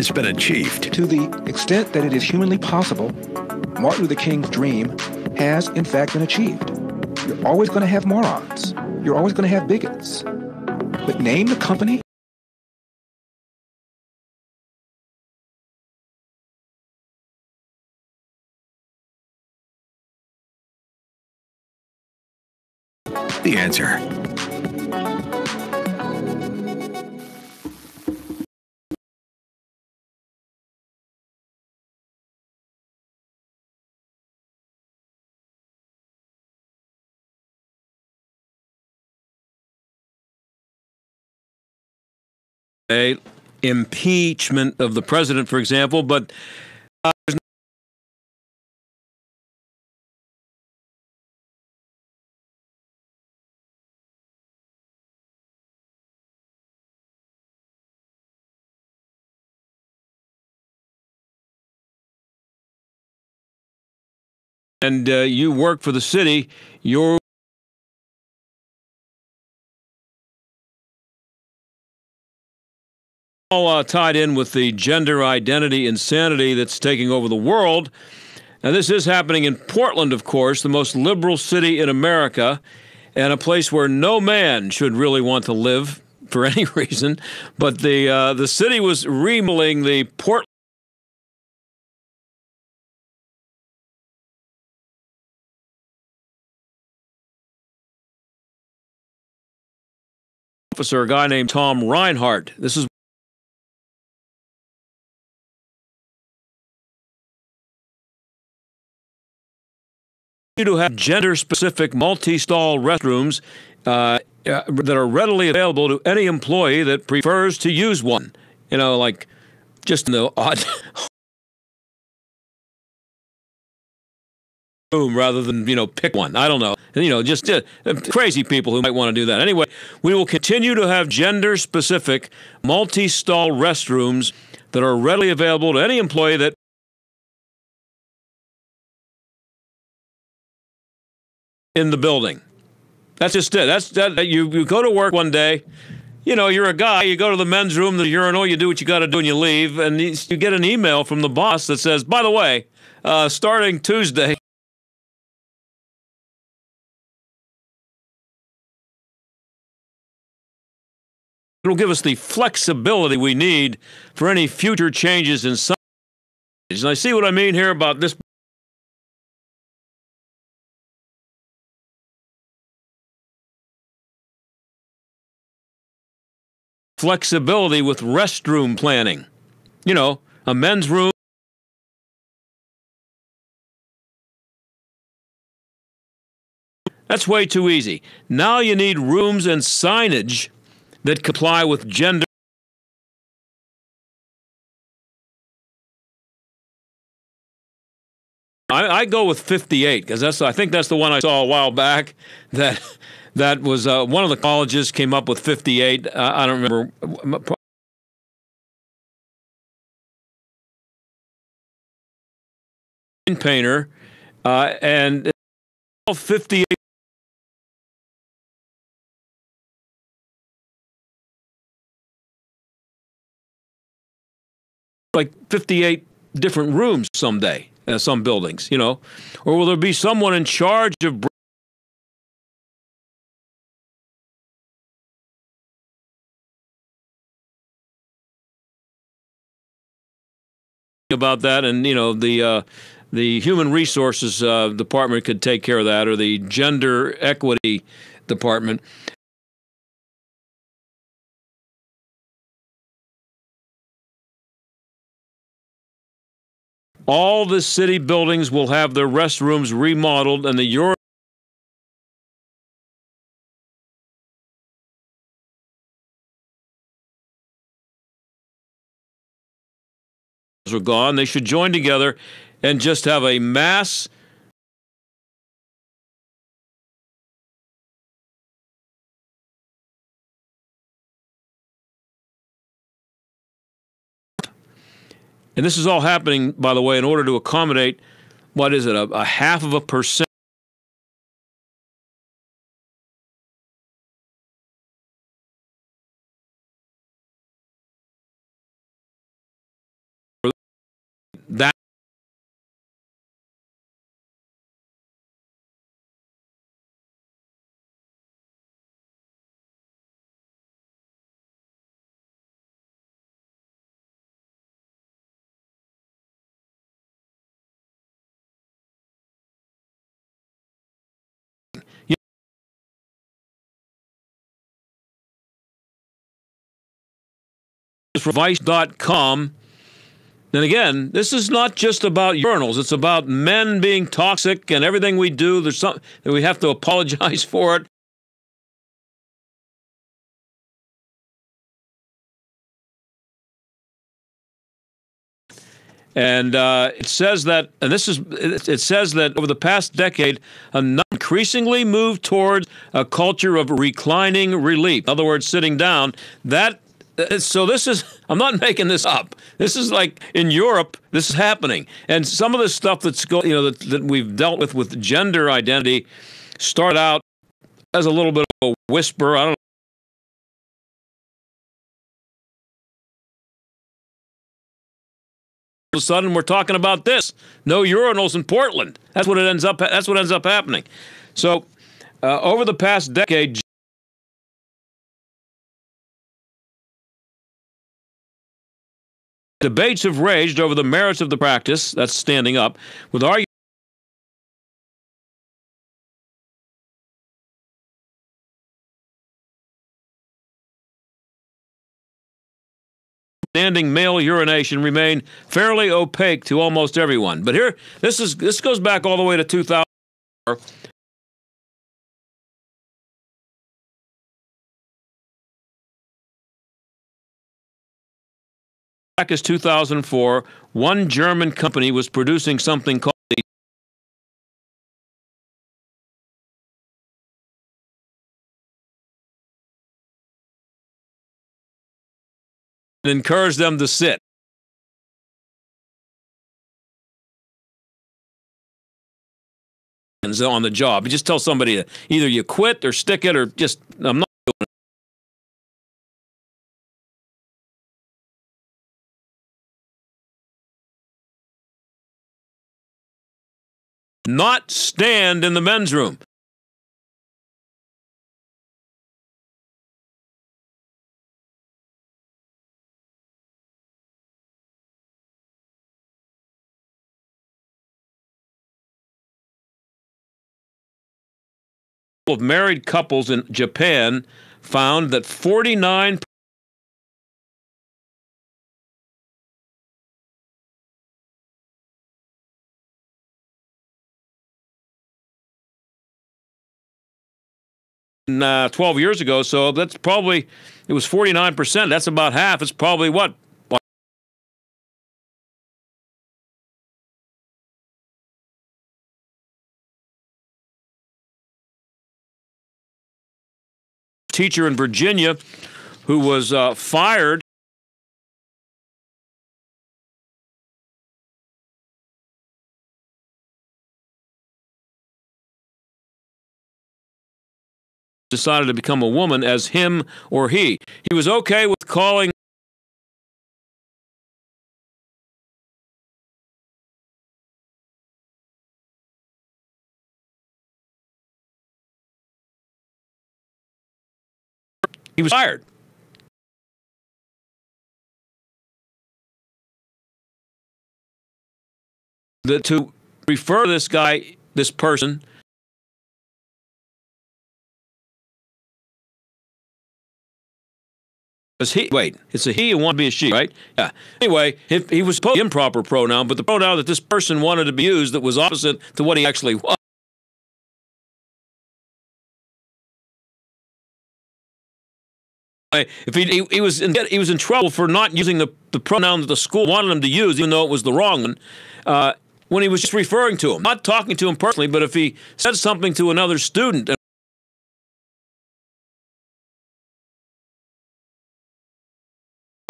has been achieved. To the extent that it is humanly possible, Martin Luther King's dream has, in fact, been achieved. You're always going to have morons. You're always going to have bigots. But name the company The answer. A impeachment of the president, for example, but uh, there's and uh, you work for the city, you're all uh, tied in with the gender identity insanity that's taking over the world. Now, this is happening in Portland, of course, the most liberal city in America, and a place where no man should really want to live for any reason. But the uh, the city was remodeling the Portland. Officer, a guy named Tom Reinhart. This is to have gender specific multi stall restrooms uh, uh, that are readily available to any employee that prefers to use one. You know, like just in the odd room rather than, you know, pick one. I don't know. You know, just uh, crazy people who might want to do that. Anyway, we will continue to have gender specific multi stall restrooms that are readily available to any employee that in the building. That's just it. That's that. You you go to work one day. You know, you're a guy. You go to the men's room, the urinal. You do what you got to do, and you leave. And you get an email from the boss that says, "By the way, uh, starting Tuesday." It'll give us the flexibility we need for any future changes in some. And I see what I mean here about this flexibility with restroom planning. You know, a men's room. That's way too easy. Now you need rooms and signage that comply with gender. I, I go with 58 because that's I think that's the one I saw a while back that that was uh, one of the colleges came up with 58. Uh, I don't remember. Painter, uh, and 58. Like 58 different rooms someday, uh, some buildings, you know? Or will there be someone in charge of about that, and you know the uh, the human resources uh, department could take care of that, or the gender equity department. All the city buildings will have their restrooms remodeled, and the urinal are gone. They should join together and just have a mass And this is all happening, by the way, in order to accommodate what is it, a, a half of a percent. That for Vice.com. And again, this is not just about urinals. It's about men being toxic and everything we do. There's something that we have to apologize for it. And uh, it says that, and this is, it says that over the past decade, a increasingly moved towards a culture of reclining relief. In other words, sitting down. That so this is I'm not making this up. This is like in Europe, this is happening, and some of the stuff that's go, you know that, that we've dealt with with gender identity started out as a little bit of a whisper. I don't all of a sudden we're talking about this. No urinals in Portland. That's what it ends up. That's what ends up happening. So, uh, over the past decade, debates have raged over the merits of the practice. That's standing up with arguments. standing male urination remain fairly opaque to almost everyone. But here, this is this goes back all the way to 2004. Back as 2004, one German company was producing something called the and encourage them to sit. on the job. You just tell somebody either you quit or stick it or just I'm not Not stand in the men's room. of married couples in Japan found that 49 uh, 12 years ago. So that's probably, it was 49%. That's about half. It's probably what, teacher in Virginia who was uh, fired. Decided to become a woman as him or he. He was okay with calling He was fired. The, to refer this guy, this person, Is he wait? It's a he and want to be a she, right? Yeah. Anyway, if he was supposed to improper pronoun, but the pronoun that this person wanted to be used that was opposite to what he actually was. If he, he, he, was in, he was in trouble for not using the, the pronoun that the school wanted him to use, even though it was the wrong one, uh, when he was just referring to him, not talking to him personally, but if he said something to another student.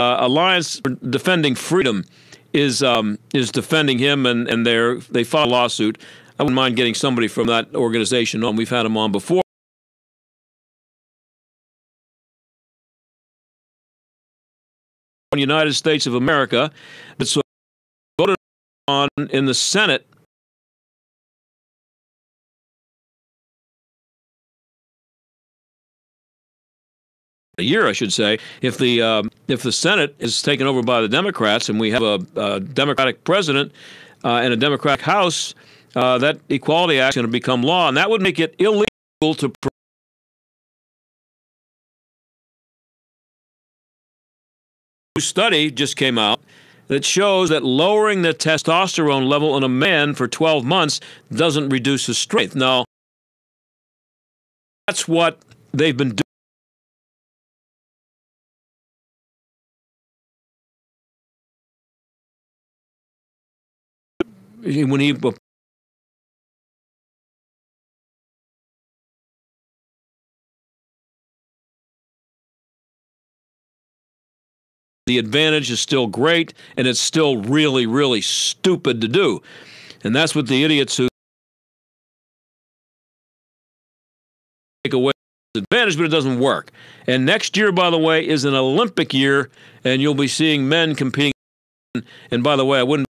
Uh, Alliance for Defending Freedom is um, is defending him, and and they they filed a lawsuit. I wouldn't mind getting somebody from that organization on. We've had him on before. United States of America that's voted on in the Senate a year, I should say, if the um, if the Senate is taken over by the Democrats and we have a, a Democratic president uh, and a Democratic House, uh, that Equality Act is going to become law, and that would make it illegal to study just came out that shows that lowering the testosterone level in a man for 12 months doesn't reduce his strength. Now, that's what they've been doing. When he the advantage is still great and it's still really, really stupid to do. And that's what the idiots who take away the advantage, but it doesn't work. And next year, by the way, is an Olympic year, and you'll be seeing men competing. And by the way, I wouldn't.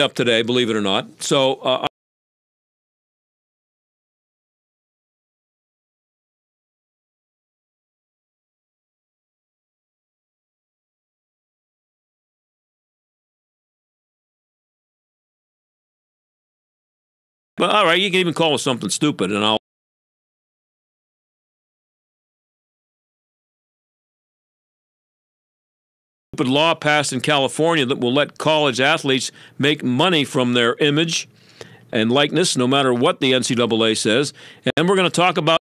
Up today, believe it or not. So uh, But all right, you can even call it something stupid, and I'll. Stupid law passed in California that will let college athletes make money from their image and likeness, no matter what the NCAA says. And we're going to talk about.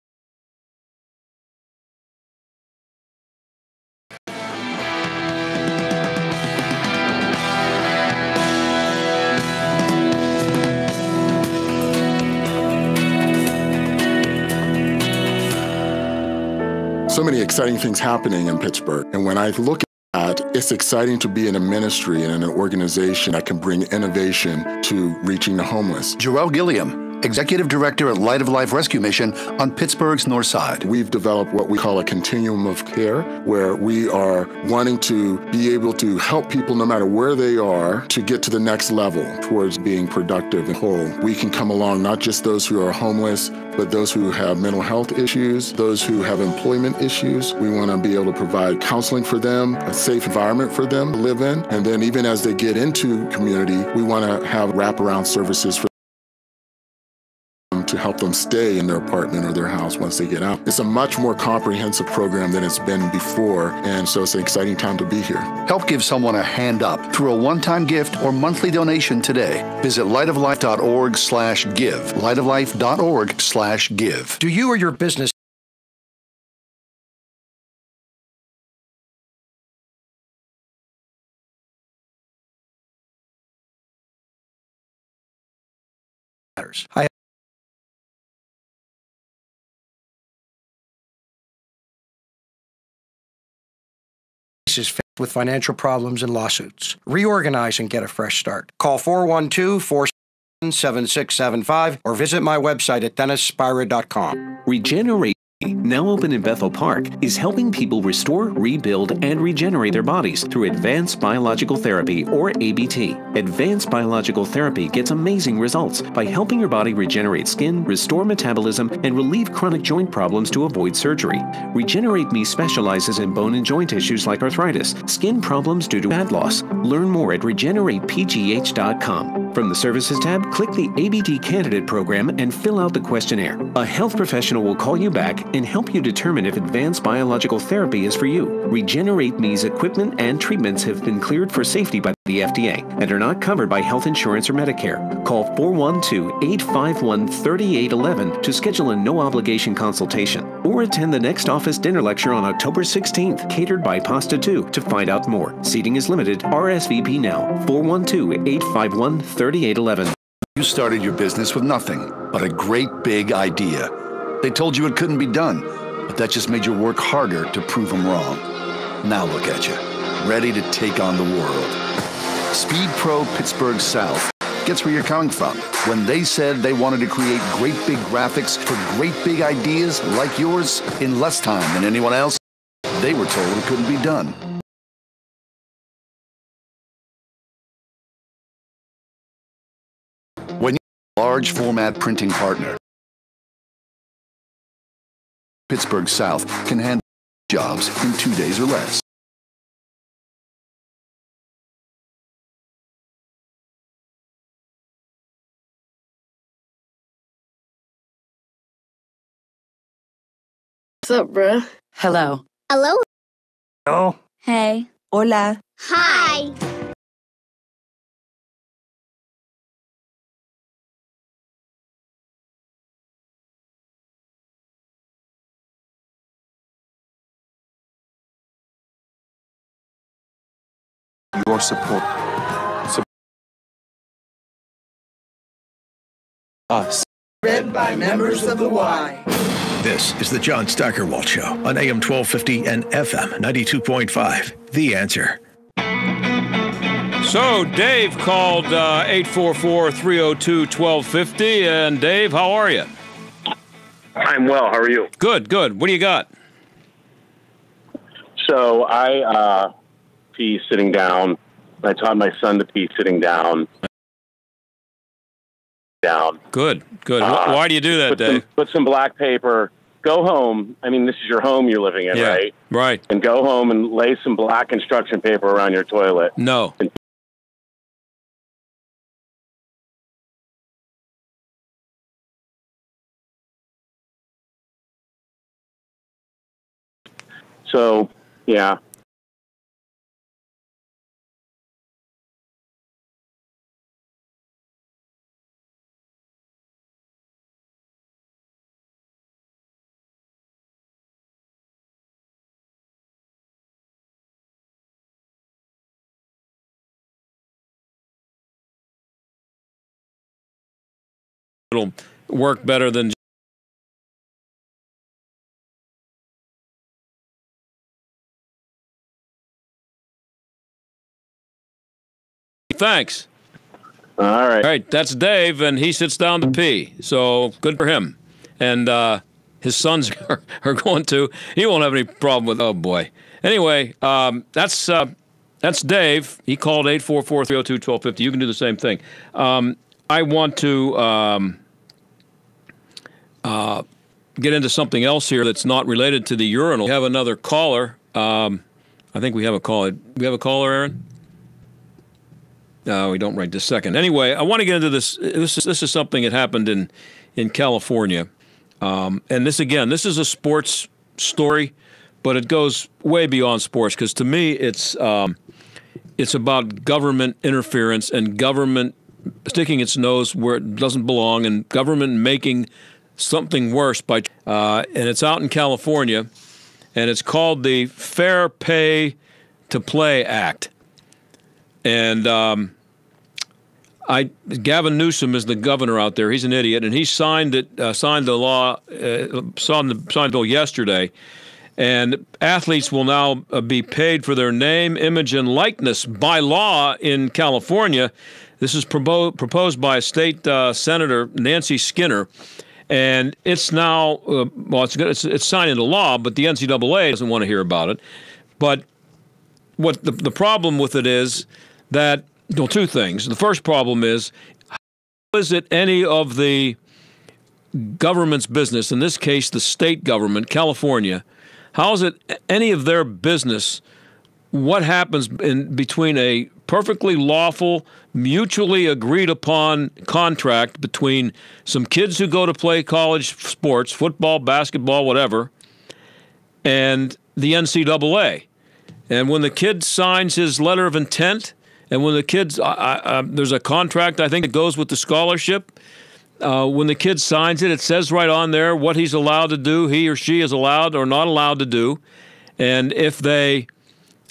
so many exciting things happening in Pittsburgh. And when I look it's exciting to be in a ministry and in an organization that can bring innovation to reaching the homeless. Joel Gilliam Executive Director at Light of Life Rescue Mission on Pittsburgh's North Side. We've developed what we call a continuum of care, where we are wanting to be able to help people no matter where they are to get to the next level towards being productive and whole. We can come along not just those who are homeless, but those who have mental health issues, those who have employment issues. We want to be able to provide counseling for them, a safe environment for them to live in. And then even as they get into community, we want to have wraparound services for to help them stay in their apartment or their house once they get out. It's a much more comprehensive program than it's been before, and so it's an exciting time to be here. Help give someone a hand up through a one-time gift or monthly donation today. Visit lightoflife.org slash give. lightoflife.org slash give. Do you or your business I is faced with financial problems and lawsuits. Reorganize and get a fresh start. Call 412 477 7675 or visit my website at dennisspyra.com. Regenerate now open in Bethel Park, is helping people restore, rebuild, and regenerate their bodies through Advanced Biological Therapy, or ABT. Advanced Biological Therapy gets amazing results by helping your body regenerate skin, restore metabolism, and relieve chronic joint problems to avoid surgery. Regenerate Me specializes in bone and joint issues like arthritis, skin problems due to fat loss. Learn more at regeneratepgh.com. From the Services tab, click the ABT Candidate Program and fill out the questionnaire. A health professional will call you back and help you determine if advanced biological therapy is for you. Regenerate Me's equipment and treatments have been cleared for safety by the FDA and are not covered by health insurance or Medicare. Call 412 851 3811 to schedule a no obligation consultation or attend the next office dinner lecture on October 16th, catered by Pasta 2 to find out more. Seating is limited. RSVP now 412 851 3811. You started your business with nothing but a great big idea. They told you it couldn't be done, but that just made you work harder to prove them wrong. Now look at you, ready to take on the world. SpeedPro Pittsburgh South gets where you're coming from. When they said they wanted to create great big graphics for great big ideas like yours in less time than anyone else, they were told it couldn't be done. When you're a large format printing partner, Pittsburgh South can handle jobs in two days or less. What's up, bruh? Hello. Hello. Hello. Hey. Hola. Hi. Your support. Sup- us. Read by members of the Y. This is the John Steigerwald Show on AM 1250 and FM 92.5. The answer. So, Dave called uh, 844 302 1250. And, Dave, how are you? I'm well. How are you? Good, good. What do you got? So, I uh, pee sitting down. I taught my son to pee sitting down. Down. Good, good. Uh, Why do you do that, put Dave? Some, put some black paper. Go home. I mean, this is your home you're living in, Yeah, right? Right. And go home and lay some black construction paper around your toilet. No. So, yeah. It'll work better than. Thanks. All right. All right, that's Dave, and he sits down to pee. So good for him. And uh, his sons are, are going to. He won't have any problem with. Oh boy. Anyway, um, that's uh, that's Dave. He called 844-302-1250. You can do the same thing. Um, I want to um, uh, get into something else here that's not related to the urinal. We have another caller. Um, I think we have a caller. We have a caller, Aaron. No, we don't right this second. Anyway, I want to get into this. This is, this is something that happened in in California, um, and this again, this is a sports story, but it goes way beyond sports because to me, it's um, it's about government interference and government sticking its nose where it doesn't belong, and government making something worse by. Uh, and it's out in California, and it's called the Fair Pay to Play Act. And um, I, Gavin Newsom is the governor out there. He's an idiot, and he signed it, uh, signed the law, uh, signed the signed bill yesterday. And athletes will now uh, be paid for their name, image, and likeness by law in California. This is propo- proposed by State uh, Senator Nancy Skinner, and it's now uh, well, it's, it's it's signed into law, but the NCAA doesn't want to hear about it. But what the, the problem with it is that well, two things. The first problem is how is it any of the government's business, in this case the state government, California, how is it any of their business what happens in between a perfectly lawful, mutually agreed upon contract between some kids who go to play college sports, football, basketball, whatever, and the NCAA? And when the kid signs his letter of intent, and when the kids, I, I, there's a contract I think that goes with the scholarship. Uh, when the kid signs it, it says right on there what he's allowed to do, he or she is allowed or not allowed to do. And if they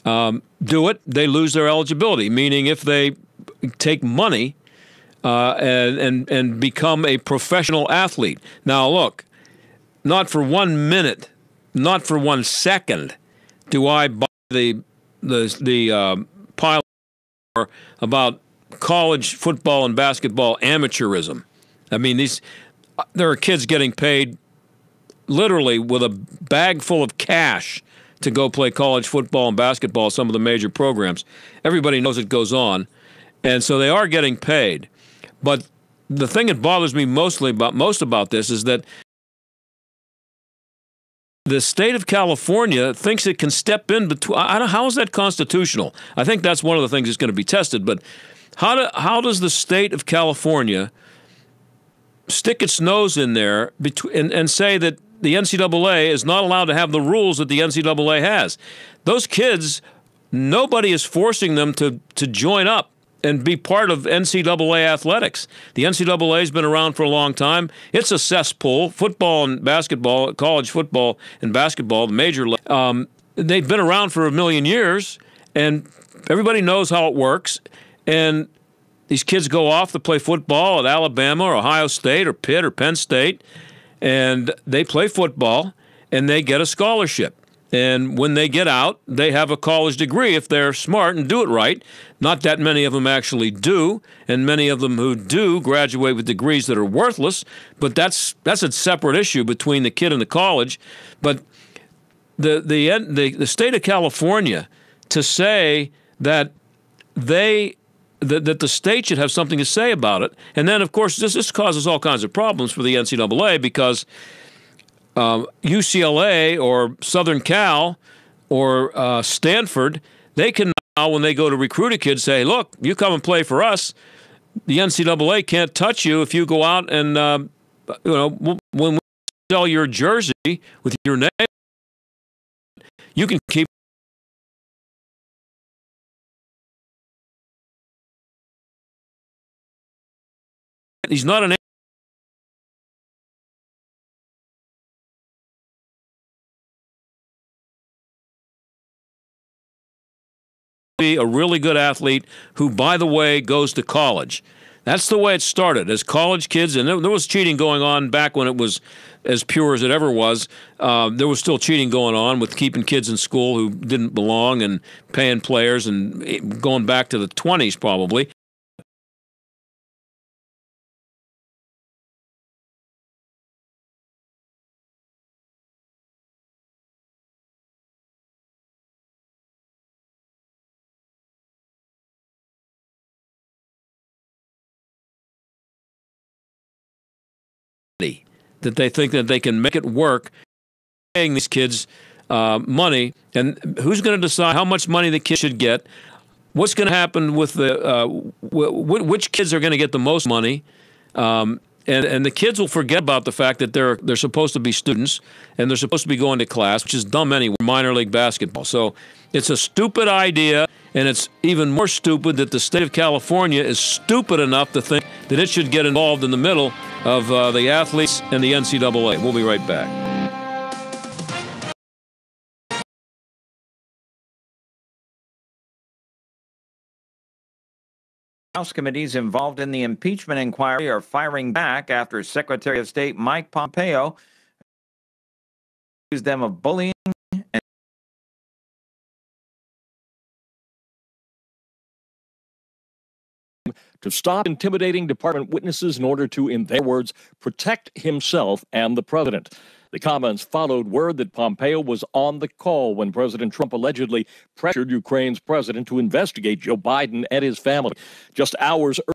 um, do it, they lose their eligibility. Meaning, if they take money uh, and, and and become a professional athlete. Now, look, not for one minute, not for one second, do I buy the the the uh, pile about college football and basketball amateurism. I mean, these there are kids getting paid literally with a bag full of cash to go play college football and basketball. Some of the major programs, everybody knows it goes on, and so they are getting paid. But the thing that bothers me mostly about most about this is that the state of California thinks it can step in between. How is that constitutional? I think that's one of the things that's going to be tested. But how do, how does the state of California stick its nose in there and, and say that the NCAA is not allowed to have the rules that the NCAA has. Those kids, nobody is forcing them to, to join up and be part of NCAA athletics. The NCAA has been around for a long time. It's a cesspool. Football and basketball, college football and basketball, the major, um, they've been around for a million years, and everybody knows how it works. And these kids go off to play football at Alabama or Ohio State or Pitt or Penn State, and they play football and they get a scholarship. And when they get out, they have a college degree if they're smart and do it right. Not that many of them actually do, and many of them who do graduate with degrees that are worthless. But that's that's a separate issue between the kid and the college. But the the the, the state of California to say that they that, that the state should have something to say about it. And then, of course, this, this causes all kinds of problems for the NCAA because UCLA or Southern Cal or uh, Stanford, they can now, when they go to recruit a kid, say, look, you come and play for us. The NCAA can't touch you if you go out and, uh, you know, when we sell your jersey with your name, you can keep He's not an be a really good athlete who, by the way, goes to college. That's the way it started as college kids, and there, was cheating going on back when it was as pure as it ever was. Uh, there was still cheating going on with keeping kids in school who didn't belong and paying players, and eh, going back to the 20s probably. That they think that they can make it work paying these kids uh, money. And who's going to decide how much money the kids should get? What's going to happen with the uh, w- which kids are going to get the most money? Um, and, and the kids will forget about the fact that they're they're supposed to be students and they're supposed to be going to class, which is dumb anyway. Minor league basketball, so it's a stupid idea, and it's even more stupid that the state of California is stupid enough to think that it should get involved in the middle of uh, the athletes and the NCAA. We'll be right back. House committees involved in the impeachment inquiry are firing back after Secretary of State Mike Pompeo accused them of bullying and to stop intimidating department witnesses in order to, in their words, protect himself and the president. The comments followed word that Pompeo was on the call when President Trump allegedly pressured Ukraine's president to investigate Joe Biden and his family. Just hours earlier,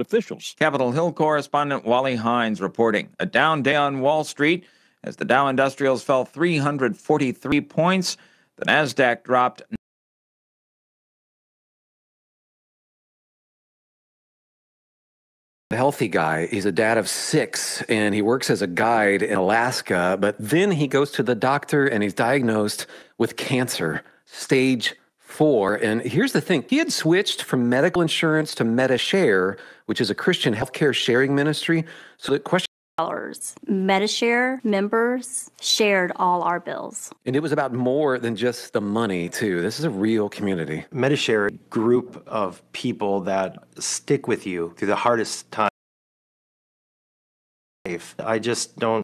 officials. Capitol Hill correspondent Wally Hines reporting a down day on Wall Street as the Dow Industrials fell 343 points. The Nasdaq dropped healthy guy. He's a dad of six and he works as a guide in Alaska. But then he goes to the doctor and he's diagnosed with cancer, stage four. And here's the thing he had switched from medical insurance to Medi-Share, which is a Christian healthcare sharing ministry. So the question dollars. Medi-Share members shared all our bills. And it was about more than just the money, too. This is a real community. Medi-Share, group of people that stick with you through the hardest time. I just don't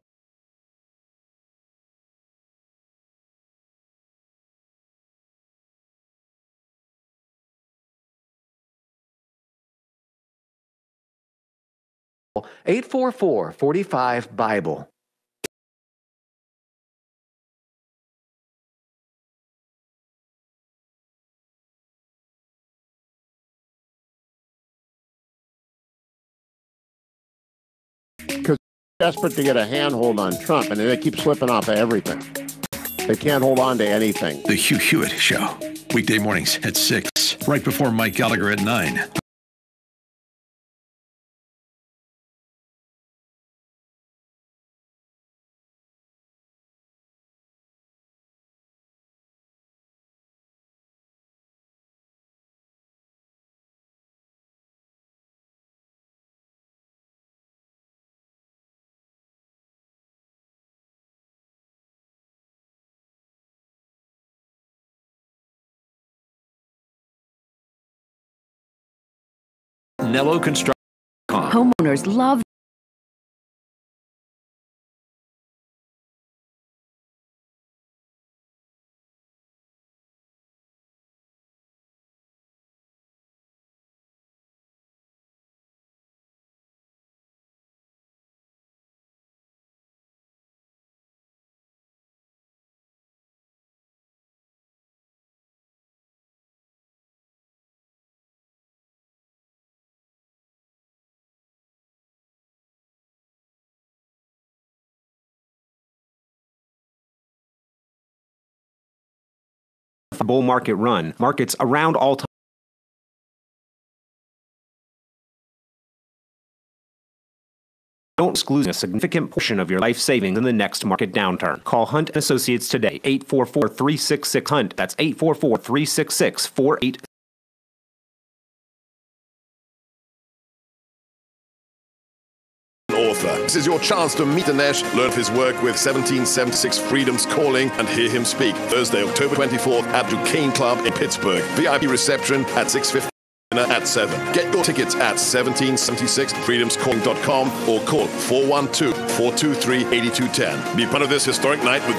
Eight four four forty five Bible. Because desperate to get a handhold on Trump, and they keep slipping off of everything. They can't hold on to anything. The Hugh Hewitt Show. Weekday mornings at 6, right before Mike Gallagher at 9. Construction. Homeowners love bull market run. Markets around all time. Don't exclude a significant portion of your life savings in the next market downturn. Call Hunt Associates today, 844-366-HUNT. That's 844-366-48 This is your chance to meet Dinesh, learn his work with 1776 Freedom's Calling, and hear him speak Thursday, October 24th at Duquesne Club in Pittsburgh. VIP reception at 6.50 at 7. Get your tickets at 1776freedomscalling.com or call 412-423-8210. Be part of this historic night with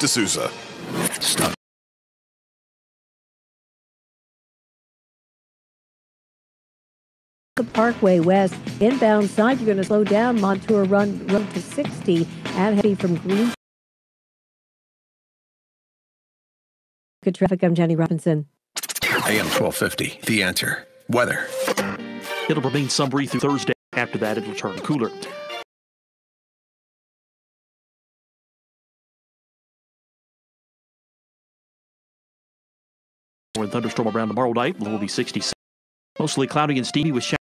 D'Souza. Stop. The Parkway West inbound side, you're going to slow down Montour Run Road to 60 and heavy from Green. Good traffic. I'm Jenny Robinson. AM 1250, The Answer. Weather. It'll remain summery through Thursday. After that, it'll turn cooler. More thunderstorm around tomorrow night. Low will be 66. Mostly cloudy and steamy with showers.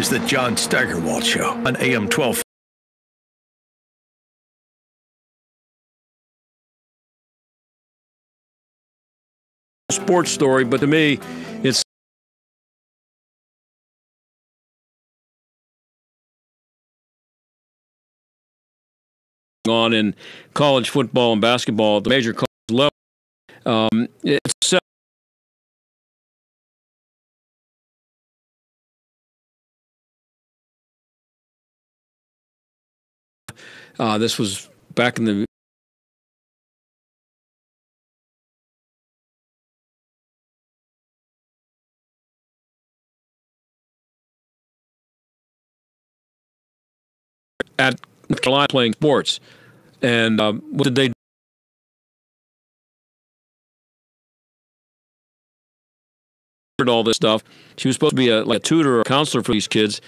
Is the John Steigerwald Show on AM 12. Sports story, but to me, it's on in college football and basketball at the major college level. Um, it's Uh, this was back in the at Carolina playing sports. And um, what did they do? all this stuff. She was supposed to be a, like a tutor or a counselor for these kids.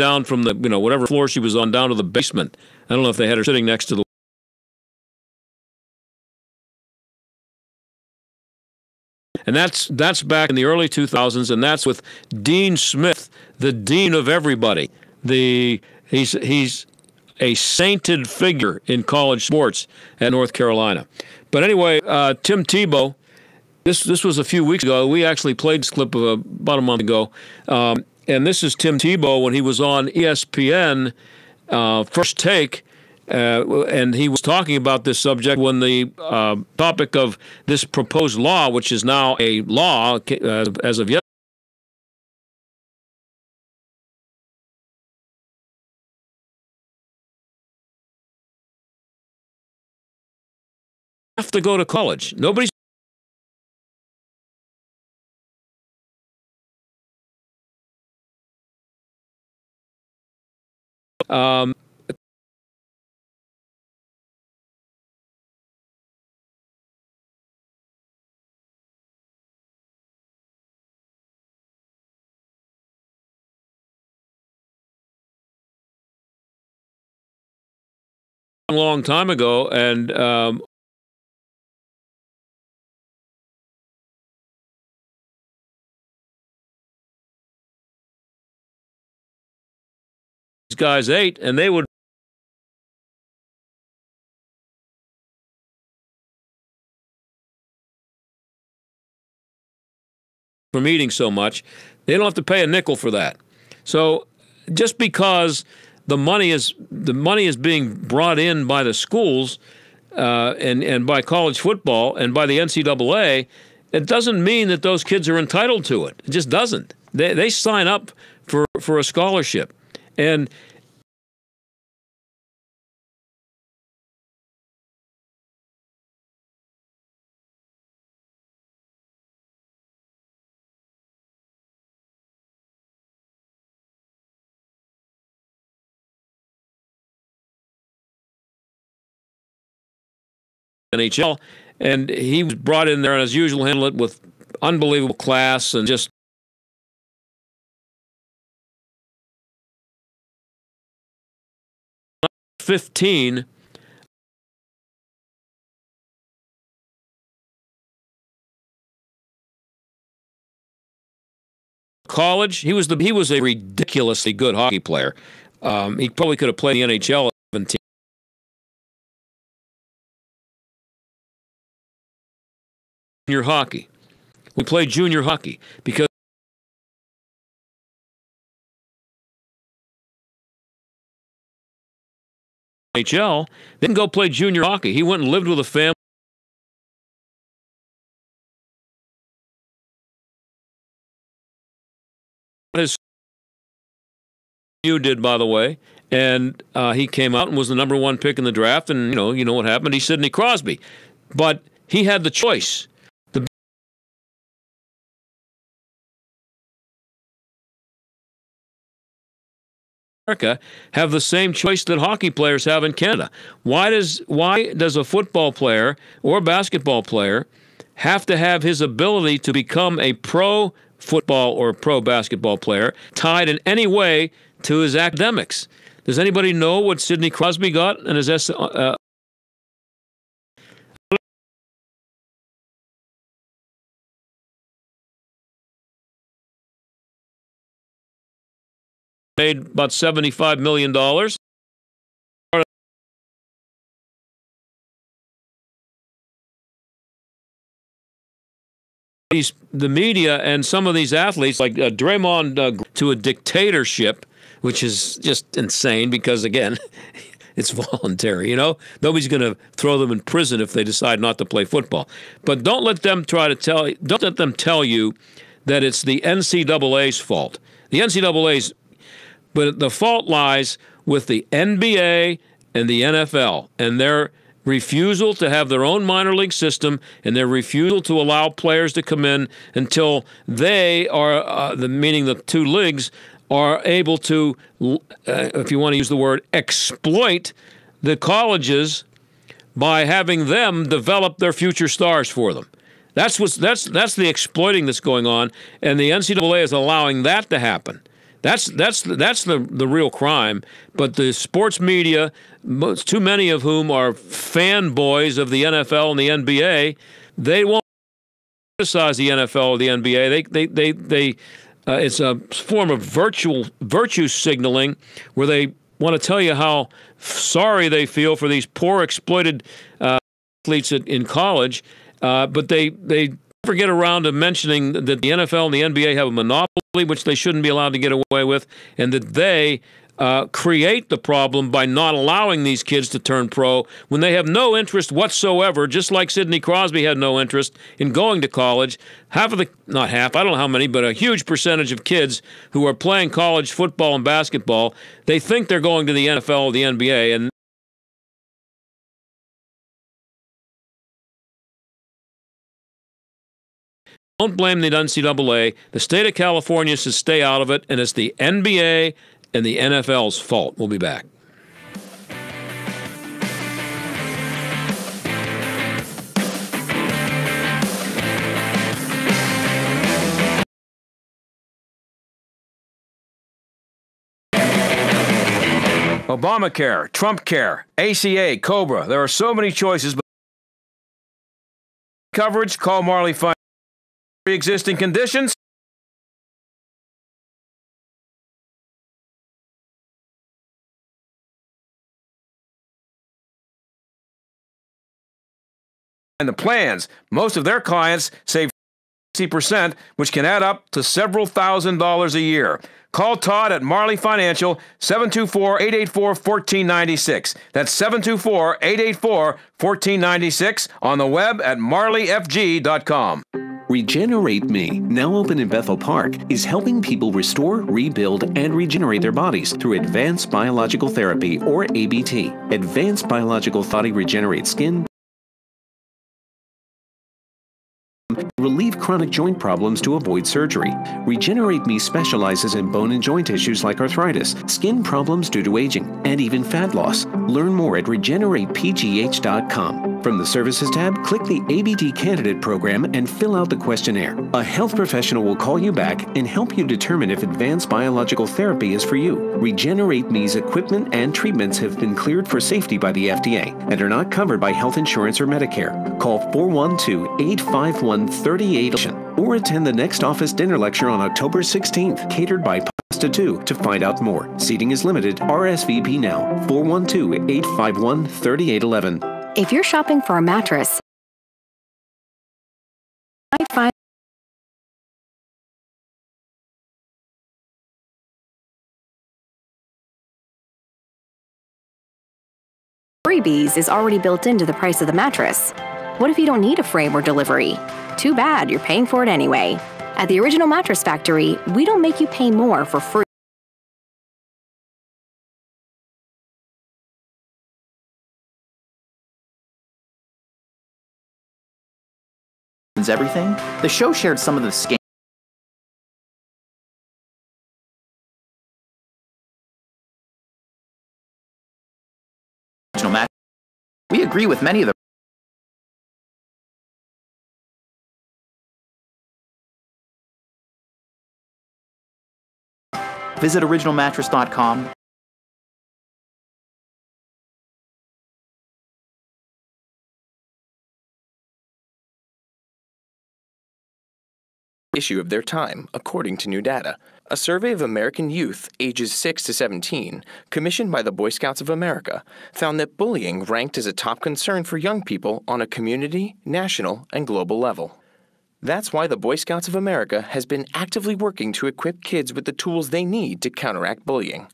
Down from the you know whatever floor she was on down to the basement. I don't know if they had her sitting next to the And that's that's back in the early 2000s, and that's with Dean Smith, the dean of everybody. The he's he's a sainted figure in college sports at North Carolina. But anyway, uh, Tim Tebow. This this was a few weeks ago. We actually played this clip about a month ago. Um, and this is Tim Tebow when he was on ESPN uh, First Take, uh, and he was talking about this subject when the uh, topic of this proposed law, which is now a law uh, as of yet. Have to go to college. Nobody's Um, long time ago, and um, guys ate, and they would. From eating so much, they don't have to pay a nickel for that. So, just because the money is the money is being brought in by the schools uh, and and by college football and by the NCAA, it doesn't mean that those kids are entitled to it. It just doesn't. They they sign up for for a scholarship, and NHL, and he was brought in there, and as usual, handled it with unbelievable class and just. Fifteen. College, he was the he was a ridiculously good hockey player. Um, he probably could have played in the NHL junior hockey. We play junior hockey because NHL didn't go play junior hockey. He went and lived with a family. You did, by the way, and uh, he came out and was the number one pick in the draft. And you know, you know what happened? He's Sidney Crosby, but he had the choice. America have the same choice that hockey players have in Canada. Why does why does a football player or basketball player have to have his ability to become a pro football or pro basketball player tied in any way to his academics? Does anybody know what Sidney Crosby got in his uh, made about $75 million. These, the media and some of these athletes, like uh, Draymond, uh, to a dictatorship, which is just insane because, again, it's voluntary. You know, nobody's going to throw them in prison if they decide not to play football. But don't let them try to tell. Don't let them tell you that it's the NCAA's fault. The NCAA's but the fault lies with the NBA and the NFL and their refusal to have their own minor league system and their refusal to allow players to come in until they are, uh, the meaning the two leagues, are able to, uh, if you want to use the word, exploit the colleges by having them develop their future stars for them. That's what's that's that's the exploiting that's going on, and the NCAA is allowing that to happen. That's that's that's the the real crime. But the sports media, most, too many of whom are fanboys of the NFL and the NBA, they won't criticize the NFL or the NBA. They they they they. Uh, it's a form of virtual virtue signaling where they want to tell you how sorry they feel for these poor exploited uh, athletes in college, uh, but they they never get around to mentioning that the NFL and the NBA have a monopoly, which they shouldn't be allowed to get away with, and that they uh, create the problem by not allowing these kids to turn pro when they have no interest whatsoever, just like Sidney Crosby had no interest in going to college. Half of the, not half, I don't know how many, but a huge percentage of kids who are playing college football and basketball, they think they're going to the NFL or the NBA, and Don't blame the NCAA. The state of California should stay out of it, and it's the NBA and the NFL's fault. We'll be back. Obamacare, Trump Care, ACA, Cobra. There are so many choices. Coverage, call Marley Financial. Pre-existing conditions. And the plans, most of their clients save 60%, which can add up to several thousand dollars a year. Call Todd at Marley Financial, 724 884 1496. That's 724 884 1496 on the web at marleyfg.com. Regenerate Me, now open in Bethel Park, is helping people restore, rebuild, and regenerate their bodies through advanced biological therapy or ABT. Advanced biological therapy regenerates skin, relieve chronic joint problems to avoid surgery. Regenerate Me specializes in bone and joint issues like arthritis, skin problems due to aging, and even fat loss. Learn more at regeneratepgh.com. From the Services tab, click the ABT Candidate Program and fill out the questionnaire. A health professional will call you back and help you determine if advanced biological therapy is for you. Regenerate Me's equipment and treatments have been cleared for safety by the FDA and are not covered by health insurance or Medicare. Call 412 851 38 or attend the next office dinner lecture on October 16th, catered by Pasta 2 to find out more. Seating is limited. RSVP now 412 851 3811. If you're shopping for a mattress, might find freebies is already built into the price of the mattress. What if you don't need a frame or delivery? Too bad, you're paying for it anyway. At the Original Mattress Factory, we don't make you pay more for free. everything, the show shared some of the scam. We agree with many of the Visit originalmattress.com issue of their time, according to new data. A survey of American youth ages 6 to 17, commissioned by the Boy Scouts of America, found that bullying ranked as a top concern for young people on a community, national, and global level. That's why the Boy Scouts of America has been actively working to equip kids with the tools they need to counteract bullying.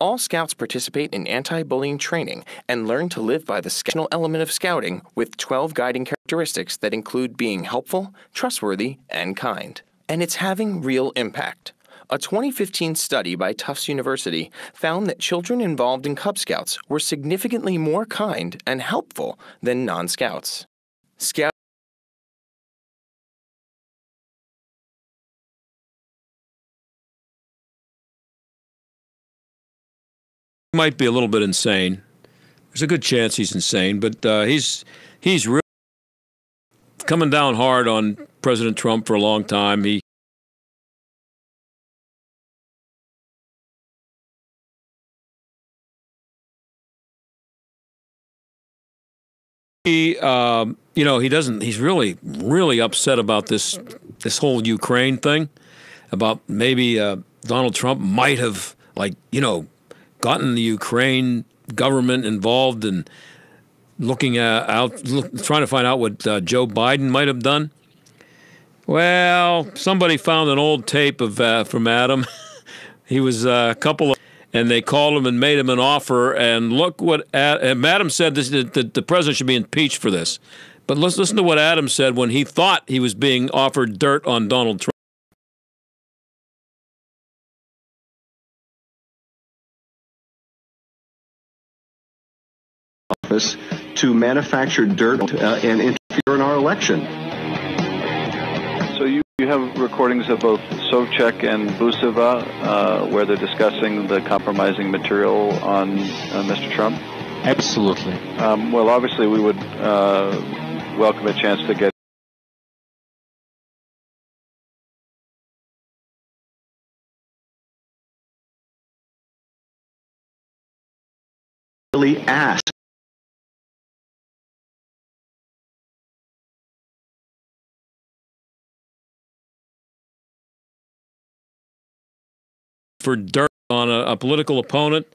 All scouts participate in anti bullying training and learn to live by the scoutional element of scouting with 12 guiding characteristics that include being helpful, trustworthy, and kind. And it's having real impact. A 2015 study by Tufts University found that children involved in Cub Scouts were significantly more kind and helpful than non scouts. Scout might be a little bit insane. There's a good chance he's insane, but uh, he's he's really coming down hard on President Trump for a long time. He he um, you know he doesn't he's really really upset about this this whole Ukraine thing about maybe uh, Donald Trump might have like you know gotten the Ukraine government involved in looking out, look, trying to find out what uh, Joe Biden might have done. Well, somebody found an old tape of uh, from Adam. he was uh, a couple of, and they called him and made him an offer. And look what Ad, Adam said. This, that the president should be impeached for this. But let's listen to what Adam said when he thought he was being offered dirt on Donald Trump. Office to manufacture dirt uh, and interfere in our election. So you, you have recordings of both Sobchak and Buzova uh, where they're discussing the compromising material on uh, Mr. Trump? Absolutely. Um, well, obviously, we would uh, welcome a chance to get really for dirt on a, a political opponent,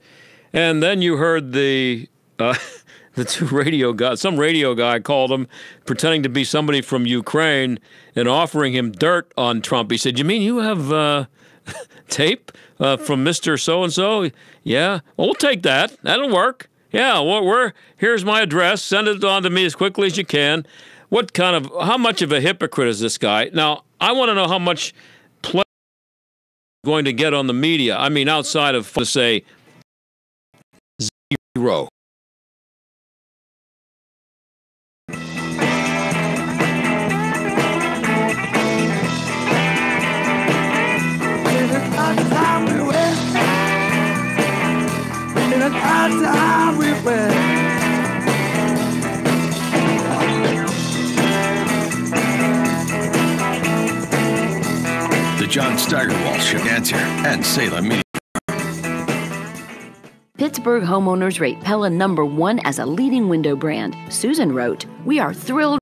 and then you heard the uh, the two radio guys, some radio guy called him, pretending to be somebody from Ukraine, and offering him dirt on Trump. He said, "You mean you have uh, tape uh, from Mister So and So? Yeah, well, we'll take that. That'll work. Yeah, well, we're here's my address. Send it on to me as quickly as you can." What kind of how much of a hypocrite is this guy? Now, I want to know how much going to get on the media. I mean, outside of to say zero. John Steigerwald Show. Answer and Salem Media. Pittsburgh homeowners rate Pella number one as a leading window brand. Susan wrote, We are thrilled